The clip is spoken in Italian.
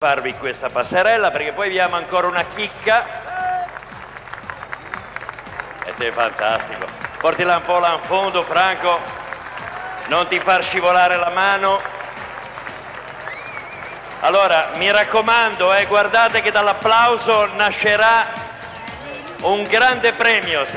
farvi questa passerella perché poi abbiamo ancora una chicca. Ed è fantastico. Portila un po' là in fondo Franco. Non ti far scivolare la mano. Allora mi raccomando eh, guardate che dall'applauso nascerà un grande premio.